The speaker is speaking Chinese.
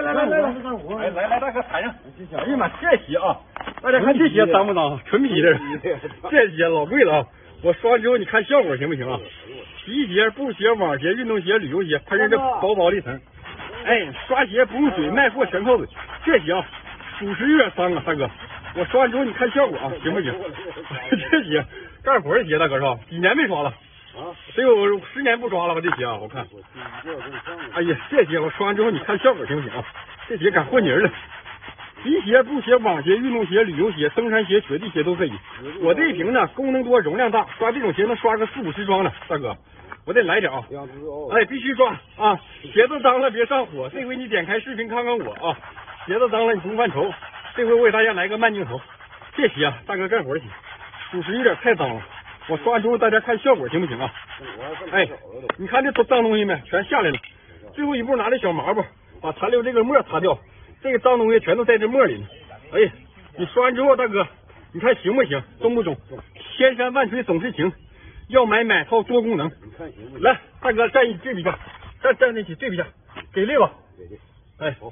来来来来来，来来，大哥踩上。哎呀妈，这鞋啊，大家看这鞋脏不脏？纯皮的，这鞋老贵了啊！我刷完之后你看效果行不行啊？皮鞋、布鞋、网鞋、运动鞋、旅游鞋，喷上这薄薄的一层。哎，刷鞋不用水，卖货全靠嘴。这鞋啊，属实有点脏啊，大哥。我刷完之后你看效果啊，行不行？这鞋干活的鞋，大哥是吧？几年没刷了？啊，得有十年不抓了吧？这鞋啊，我看。哎呀，这鞋我刷完之后你看效果行不行啊？这鞋敢和泥了。皮鞋、布鞋、网鞋、运动鞋、旅游鞋、登山鞋、雪地鞋都可以。我这一瓶呢，功能多，容量大，刷这种鞋能刷个四五十双呢，大哥。我得来点啊！哎，必须刷啊！鞋子脏了别上火，这回你点开视频看看我啊！鞋子脏了你不用犯愁，这回我给大家来个慢镜头。这鞋啊，大哥干活鞋，属实有点太脏了。我刷完之后大家看效果行不行啊？哎，你看这脏东西没？全下来了。最后一步拿这小抹布把残留这个沫擦掉，这个脏东西全都在这沫里呢。哎，你刷完之后，大哥，你看行不行？中不中？千山万水总是情。要买买套多功能，来，大哥站一对比下，站站在一起对比一下，给力吧？给力哎，好。